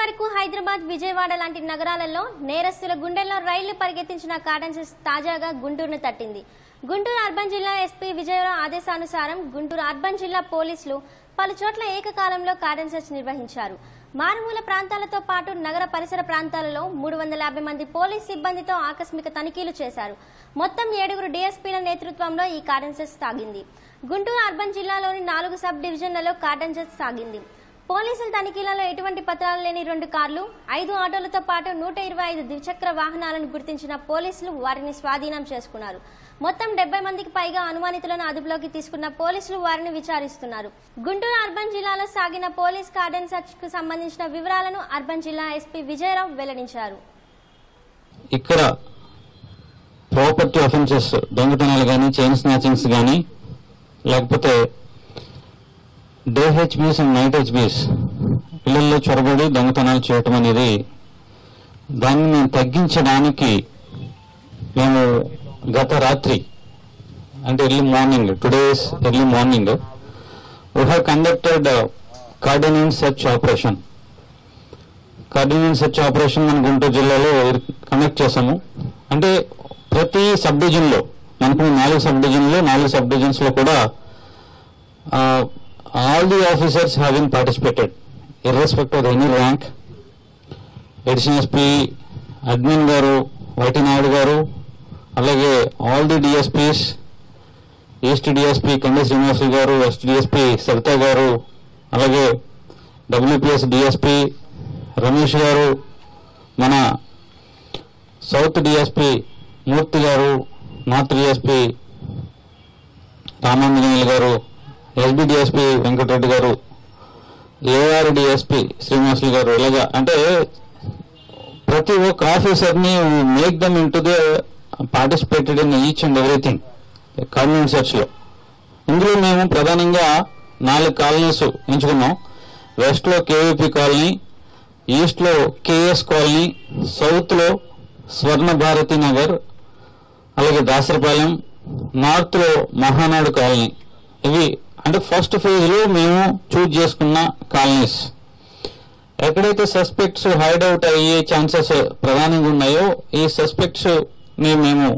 వరకు హైదరాబాద్ విజయవాడ లాంటి నగరాలలో నేరస్తుల గుండెల్లో రైళ్ళు పరిగెత్తించిన కాటన్ తాజాగా గుంటూరును తట్టింది. గుంటూరు అర్బన్ జిల్లా ఎస్పీ విజయరావు ఆదేశానుసారం గుంటూరు అర్బన్ జిల్లా పోలీసులు పలు చోట్ల ఏకకాలంలో కాటన్ సెర్చ్ నిర్వహించారు. మారుమూల ప్రాంతాలతో పాటు నగర పరిసర ప్రాంతాలలో మూడు వందల యాభై మంది పోలీస్ సిబ్బందితో ఆకస్మిక తనిఖీలు చేశారు. మొత్తం ఏడుగురు డీఎస్పీల నేతృత్వంలో ఈ కాటన్ సెర్చ్ సాగింది. గుంటూరు అర్బన్ జిల్లాలోని నాలుగు సబ్ డివిజన్లలో కాటన్ సెర్చ్ సాగింది. పోలీసుల తనిఖీలలో ఎటువంటి పత్రాలు లేని రెండు కార్లు ఐదు ఆటోలతో పాటు నూట ఇరవై ఐదు ద్విచక్ర వాహనాలను గుర్తించిన పోలీసులు వారిని స్వాధీనం చేసుకున్నారు. మొత్తం డెబ్బై మందికి పైగా అనుమానితులను అదుపులోకి తీసుకున్న పోలీసులు వారిని విచారిస్తున్నారు. గుంటూరు అర్బన్ జిల్లాలో సాగిన పోలీస్ కార్డన్ సర్చ్కు సంబంధించిన వివరాలను అర్బన్ జిల్లా ఎస్పీ విజయరావు వెల్లడించారు. ఇక్కడ ప్రాపర్టీ అఫెన్సెస్ దొంగతనాలు కానీ చైన్ స్నాచింగ్స్ కానీ లేకపోతే day HBs and night HBs పిల్లల్లో చొరబడి దొంగతనాలు చేయటం అనేది దాన్ని మేము తగ్గించడానికి మేము గత రాత్రి అంటే early morning today's early morning we have conducted cordon and search operation cordon and search operation మన గుంటూరు జిల్లాలో కండక్ట్ చేశాము. అంటే ప్రతి సబ్ డివిజన్లో మనకు నాలుగు సబ్ డివిజన్లో నాలుగు సబ్ డివిజన్స్లో కూడా all the officers having participated irrespective of any rank addition SP admin గారు వైటి నాయుడు గారు అలాగే all the DSPs east DSP Kandi Srinivasu గారు వెస్ట్ డిఎస్పీ సవిత గారు అలాగే డబ్ల్యూపీఎస్ డిఎస్పీ రమేష్ గారు మన సౌత్ డిఎస్పీ మూర్తి గారు నార్త్ డిఎస్పీ రామాంజనేయులు గారు ఎస్బి డిఎస్పీ వెంకటరెడ్డి గారు ఏఆర్ డిఎస్పీ శ్రీనివాసులు గారు ఇలాగా. అంటే ప్రతి ఒక్క ఆఫీసర్ని make them in to they participated in each and everything community సెర్చ్లో ఇందులో మేము ప్రధానంగా నాలుగు కాలనీస్ ఎంచుకున్నాం. వెస్ట్లో కేవీపీ కాలనీ ఈస్ట్లో కేఎస్ కాలనీ సౌత్లో స్వర్ణ భారతి నగర్ అలాగే దాసరపాలెం నార్త్లో మహానాడు కాలనీ. ఇవి అంటే ఫస్ట్ ఫేజ్లో మేము చూజ్ చేసుకున్న కాలనీస్ ఎక్కడైతే సస్పెక్ట్స్ హైడ్ అవుట్ అయ్యే ఛాన్సెస్ ప్రధానంగా ఉన్నాయో ఈ సస్పెక్ట్స్ని మేము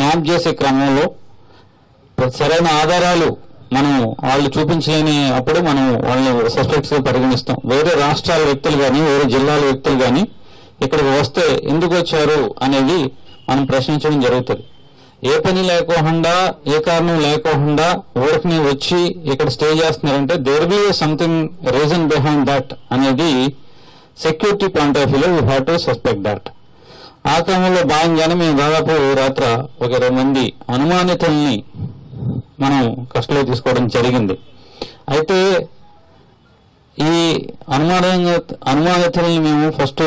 మ్యాప్ చేసే క్రమంలో సరైన ఆధారాలు మనం వాళ్ళు చూపించలేని అప్పుడు మనం వాళ్ళని సస్పెక్ట్స్గా పరిగణిస్తాం. వేరే రాష్ట్రాల వ్యక్తులు కానీ వేరే జిల్లాల వ్యక్తులు కానీ ఇక్కడికి వస్తే ఎందుకు వచ్చారు అనేది మనం ప్రశ్నించడం జరుగుతుంది. ఏ పని లేకోకుండా ఏ కారణం లేకోకుండా ఊరికి వచ్చి ఇక్కడ స్టే చేస్తున్నారంటే there be something reason behind that అనేది సెక్యూరిటీ పాయింట్ ఆఫ్ వ్యూలో we have to suspect that ఆ క్రమంలో భాగంగానే మేము దాదాపు రాత్ర ఒక ఇరవై మంది అనుమానితుల్ని మనం కస్టడీలో తీసుకోవడం జరిగింది. అయితే అనుమానంగా అనుమానితుల్ని మేము ఫస్ట్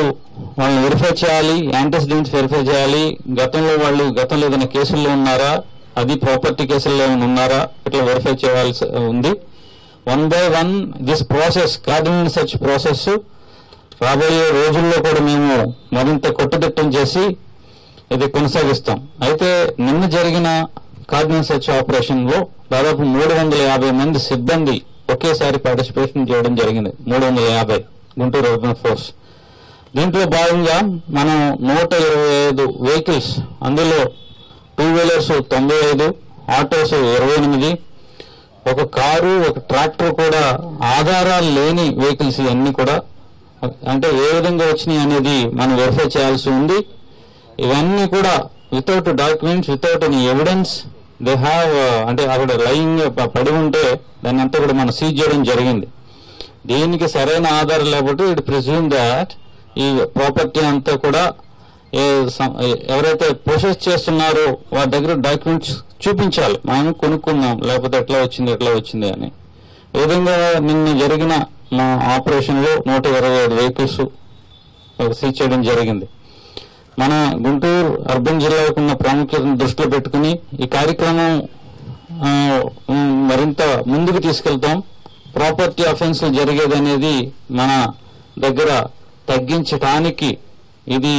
వాళ్ళని వెరిఫై చేయాలి యాంటీసిడెంట్స్ వెరిఫై చేయాలి. గతంలో వాళ్ళు గతంలో ఏదైనా కేసుల్లో ఉన్నారా? అది ప్రాపర్టీ కేసుల్లో ఏమైనా ఉన్నారా? ఇట్లా వెరిఫై చేయాల్సి ఉంది. One by one this process cardinal search process రాబోయే రోజుల్లో కూడా మేము మరింత కొట్టుదిట్టం చేసి ఇది కొనసాగిస్తాం. అయితే నిన్న జరిగిన కార్డినల్ సెర్చ్ ఆపరేషన్లో దాదాపు మూడు వందల యాభై మంది సిబ్బంది ఒకేసారి పార్టిసిపేషన్ చేయడం జరిగింది. మూడు వందల యాభై గుంటూరు అర్బన్ ఫోర్స్. దీంట్లో భాగంగా మనం నూట ఇరవై ఐదు వెహికల్స్ అందులో టూ వీలర్స్ తొంభై ఐదు ఆటోస్ ఇరవై ఎనిమిది ఒక కారు ఒక ట్రాక్టర్ కూడా ఆధారాలు లేని వెహికల్స్ ఇవన్నీ కూడా. అంటే ఏ విధంగా వచ్చినాయి అనేది మనం వెరిఫై చేయాల్సి ఉంది. ఇవన్నీ కూడా without documents without any evidence they have uh, అంటే అక్కడ లైంగ్ పడి ఉంటే దాన్ని అంతా కూడా మనం సీజ్ చేయడం జరిగింది. దీనికి సరైన ఆధారం లేకపోతే ఇట్ ప్రిజ్యూమ్ దాట్ ఈ ప్రాపర్టీ అంతా కూడా ఏ- ఎవరైతే ప్రొసెస్ చేస్తున్నారో వారి దగ్గర డాక్యుమెంట్స్ చూపించాలి. మనం కొనుక్కుందాం లేకపోతే ఎట్లా వచ్చింది ఎట్లా వచ్చింది అని. ఈ విధంగా నిన్న జరిగిన మా ఆపరేషన్లో నూట ఇరవై ఐదు వెహికల్స్ సీజ్ చేయడం జరిగింది. మన గుంటూరు అర్బన్ జిల్లాకు ఉన్న ప్రాముఖ్యతను దృష్టిలో పెట్టుకుని ఈ కార్యక్రమం మరింత ముందుకు తీసుకెళ్తాం. ప్రాపర్టీ అఫెన్స్లు జరిగేది అనేది మన దగ్గర తగ్గించటానికి ఇది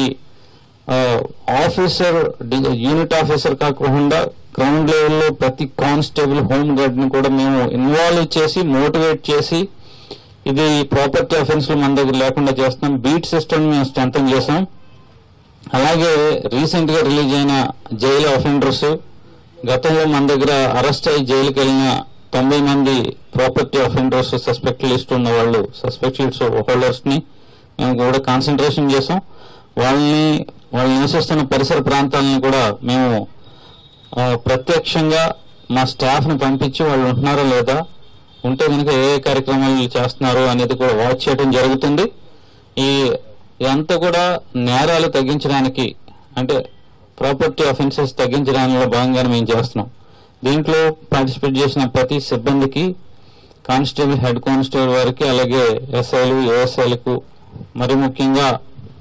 ఆఫీసర్ డి- యూనిట్ ఆఫీసర్ కాకుండా గ్రౌండ్ లెవెల్లో ప్రతి కానిస్టేబుల్ హోమ్ గార్డ్ని కూడా మేము ఇన్వాల్వ్ చేసి మోటివేట్ చేసి ఇది ప్రాపర్టీ అఫెన్స్లు మన దగ్గర లేకుండా చేస్తున్నాం. బీట్ సిస్టమ్ మేము స్ట్రెంగ్ చేసాం అలాగే రీసెంట్గా రిలీజ్ అయిన జైలు అఫెండర్స్ గతంలో మన దగ్గర అరెస్ట్ అయ్యి జైలుకి వెళ్ళిన తొంభై మంది ప్రాపర్టీ అఫెండర్స్ సస్పెక్ట్ లిస్ట్ ఉన్న వాళ్ళు సస్పెక్ట్ లిస్ట్ హోల్డర్స్ని మేము కూడా కాన్సన్ట్రేషన్ చేసాం వాళ్ళని వాళ్ళు నివసిస్తున్న పరిసర ప్రాంతాలను కూడా మేము ప్రత్యక్షంగా మా స్టాఫ్ని పంపించి వాళ్ళు ఉంటున్నారో లేదా ఉంటే కనుక ఏ ఏ కార్యక్రమాలు చేస్తున్నారు అనేది కూడా వాచ్ చేయడం జరుగుతుంది. ఈ ఇదంతా కూడా నేరాలు తగ్గించడానికి అంటే ప్రాపర్టీ అఫెన్సెస్ తగ్గించడంలో భాగంగానే మేము చేస్తున్నాం. దీంట్లో పార్టిసిపేట్ చేసిన ప్రతి సిబ్బందికి కానిస్టేబుల్ హెడ్ కానిస్టేబుల్ వారికి అలాగే ఎస్ఐలు ఏఎస్ఐలకు మరి ముఖ్యంగా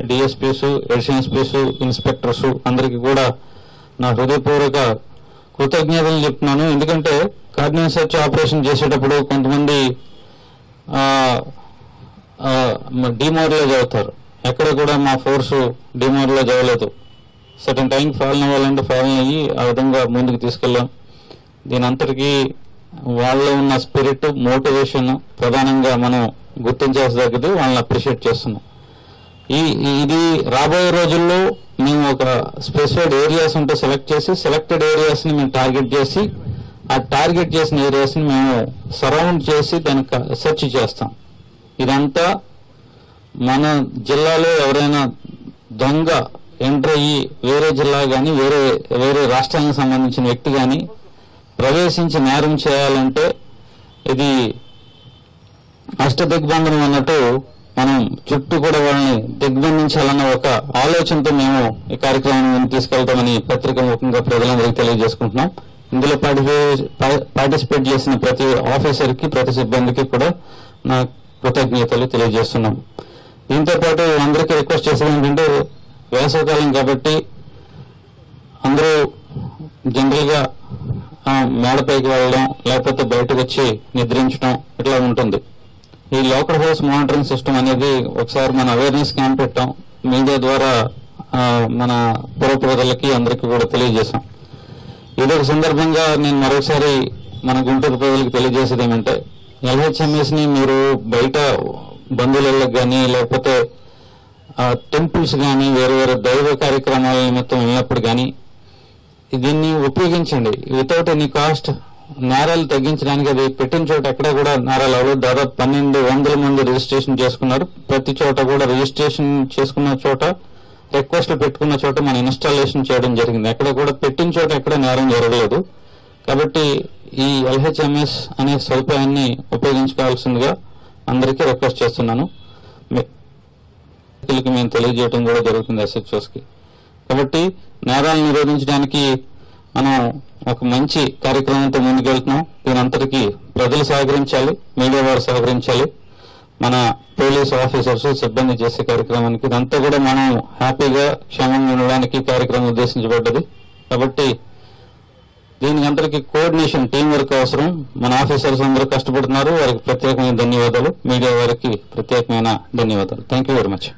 డిఎస్పీస్ ఎస్ఎన్ఎస్పీస్ ఇన్స్పెక్టర్స్ అందరికీ కూడా నా హృదయపూర్వక కృతజ్ఞతలు చెప్తున్నాను. ఎందుకంటే కార్డినల్ సెర్చ్ ఆపరేషన్ చేసేటప్పుడు కొంతమంది డిమోరలైజ్ అవుతారు ఎక్కడ కూడా మా ఫోర్సు డిమోరలైజ్ జరగలేదు. సటన్ టైంకి ఫాలన్ అవ్వాలంటే ఫాలన్ అయ్యి ఆ విధంగా ముందుకు తీసుకెళ్ళాం. దీని అంతటికీ వాళ్ళలో ఉన్న స్పిరిట్ మోటివేషన్ ప్రధానంగా మనం గుర్తించాల్సి వాళ్ళని అప్రిషియేట్ చేస్తున్నాం. ఈ ఇది రాబోయే రోజుల్లో మేము ఒక స్పెసిఫైడ్ ఏరియాస్ ఉంటే సెలెక్ట్ చేసి సెలెక్టెడ్ ఏరియాస్ని మేము టార్గెట్ చేసి ఆ టార్గెట్ చేసిన ఏరియాస్ని మేము సరౌండ్ చేసి దానికి సెర్చ్ చేస్తాం. ఇదంతా మన జిల్లాలో ఎవరైనా దొంగ ఎంటర్ అయ్యి వేరే జిల్లా కానీ వేరే వేరే రాష్ట్రానికి సంబంధించిన వ్యక్తి కానీ ప్రవేశించి నేరం చేయాలంటే ఇది అష్టదిగ్బంధనం అన్నట్టు మనం చుట్టూ కూడా వాళ్ళని దిగ్బంధించాలన్న ఒక ఆలోచనతో మేము ఈ కార్యక్రమాన్ని తీసుకెళ్తామని పత్రిక ముఖంగా ప్రజలందరికీ తెలియజేసుకుంటున్నాం. ఇందులో పార్టిసిపేట్ చేసిన ప్రతి ఆఫీసర్కి ప్రతి సిబ్బందికి కూడా నా కృతజ్ఞతలు తెలియజేస్తున్నాం. దీంతో పాటు అందరికీ రిక్వెస్ట్ చేసేది ఏంటంటే వేసవకాలం కాబట్టి అందరూ జనరల్గా మేడపైకి వెళ్ళడం లేకపోతే బయటకు వచ్చి నిద్రించడం ఇట్లా ఉంటుంది. ఈ లోకల్ హౌస్ మానిటరింగ్ సిస్టమ్ అనేది ఒకసారి మన అవేర్నెస్ క్యాంప్ పెట్టాం. మీడియా ద్వారా మన పుర ప్రజలకి అందరికీ కూడా తెలియజేశాం. ఇదొక సందర్భంగా నేను మరోసారి మన గుంటూరు ప్రజలకు తెలియజేసేది ఏమంటే ఎల్హెచ్ఎంఎస్ని మీరు బయట బంధువులకు కానీ లేకపోతే టెంపుల్స్ కానీ వేరే వేరే దైవ కార్యక్రమాల నిమిత్తం వెళ్ళినప్పుడు కానీ దీన్ని ఉపయోగించండి. వితౌట్ ఎనీ కాస్ట్ నేరాలు తగ్గించడానికి అది పెట్టిన చోట ఎక్కడ కూడా నేరాలు అవ్వలేదు. దాదాపు పన్నెండు వందల మంది రిజిస్ట్రేషన్ చేసుకున్నారు. ప్రతి చోట కూడా రిజిస్ట్రేషన్ చేసుకున్న చోట రిక్వెస్ట్లు పెట్టుకున్న చోట మన ఇన్స్టాలేషన్ చేయడం జరిగింది. ఎక్కడ కూడా పెట్టిన చోట ఎక్కడ నేరం జరగలేదు. కాబట్టి ఈ ఎల్హెచ్ఎంఎస్ అనే సదుపాయాన్ని ఉపయోగించుకోవాల్సిందిగా అందరికీ రిక్వెస్ట్ చేస్తున్నాను. మేము తెలియజేయడం కూడా జరుగుతుంది ఎస్హెచ్ఓస్కి. కాబట్టి నేరాలను నిరోధించడానికి మనం ఒక మంచి కార్యక్రమంతో ముందుకెళ్తున్నాం. దీని అంతటికీ ప్రజలు సహకరించాలి మీడియా వారు సహకరించాలి. మన పోలీస్ ఆఫీసర్స్ సిబ్బంది చేసే కార్యక్రమానికి ఇదంతా కూడా మనం హ్యాపీగా క్షేమంగా ఉండడానికి కార్యక్రమం ఉద్దేశించబడ్డది. కాబట్టి దీనికి అందరికీ కోఆర్డినేషన్ టీం వర్క్ అవసరం. మన ఆఫీసర్స్ అందరూ కష్టపడుతున్నారు. వారికి ప్రత్యేకమైన ధన్యవాదాలు. మీడియా వారికి ప్రత్యేకమైన ధన్యవాదాలు. Thank you very much